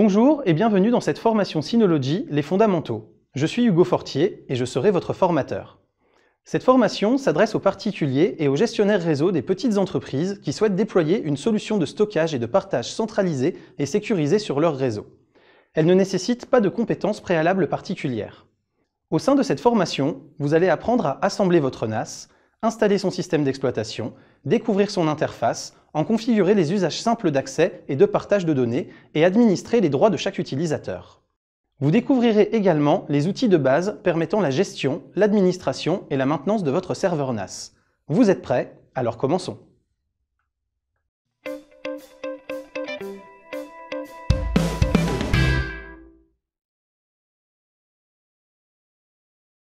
Bonjour et bienvenue dans cette formation Synology, les fondamentaux. Je suis Hugo Fortier et je serai votre formateur. Cette formation s'adresse aux particuliers et aux gestionnaires réseau des petites entreprises qui souhaitent déployer une solution de stockage et de partage centralisée et sécurisée sur leur réseau. Elle ne nécessite pas de compétences préalables particulières. Au sein de cette formation, vous allez apprendre à assembler votre NAS, installer son système d'exploitation, découvrir son interface, en configurer les usages simples d'accès et de partage de données et administrer les droits de chaque utilisateur. Vous découvrirez également les outils de base permettant la gestion, l'administration et la maintenance de votre serveur NAS. Vous êtes prêts? Alors commençons